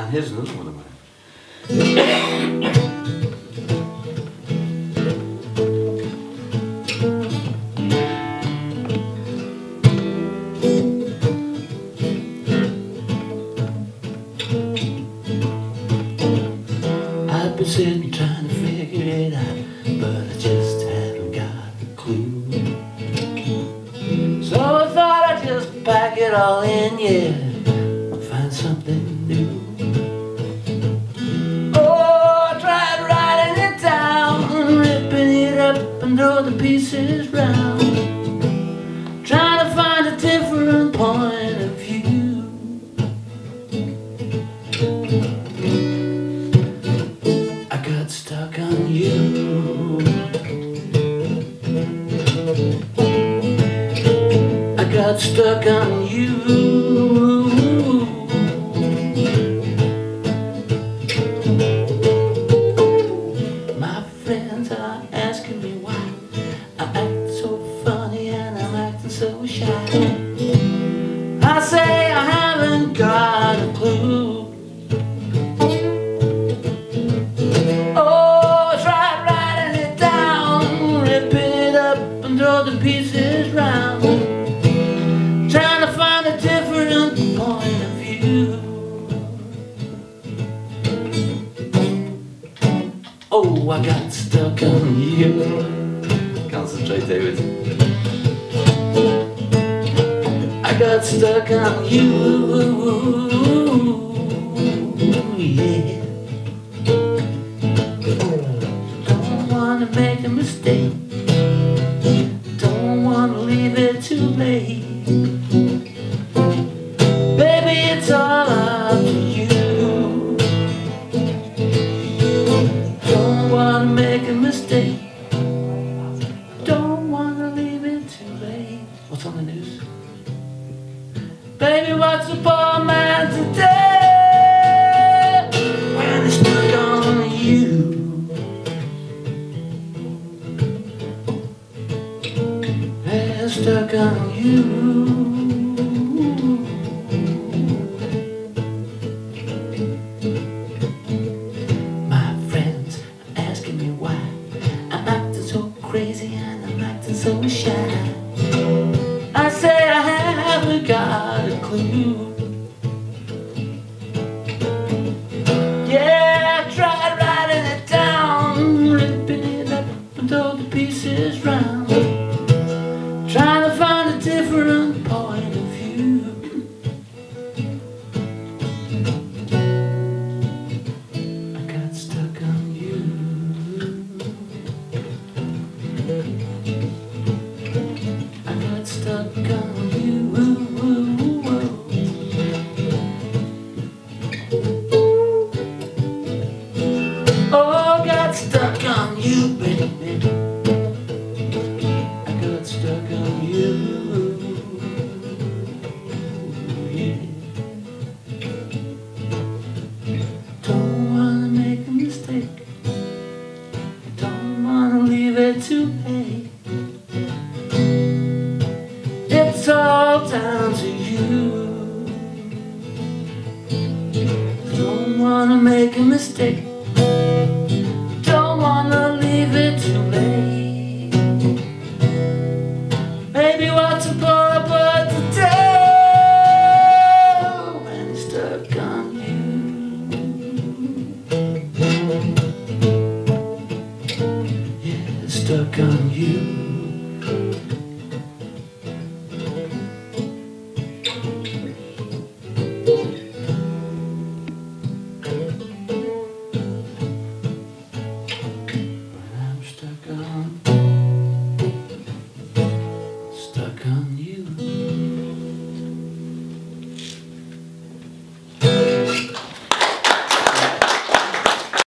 And here's another one of mine. I've been sitting trying to figure it out, but I just haven't got a clue. So I thought I'd just pack it all in, yeah, the pieces round, trying to find a different point of view. I got stuck on you. I got stuck on you. Oh, I got stuck on you. Concentrate, David. I got stuck on you. Yeah. Don't wanna make a mistake. Don't wanna leave it too late. What's on the news? Baby, what's a poor man to do when he's stuck on you? They're stuck on you. My friends are asking me why I'm acting so crazy and I'm acting so shy. Yeah, I tried writing it down, ripping it up throw the pieces round. Trying too late. It's all down to you. Don't wanna make a mistake. Stuck on you. Stuck on you.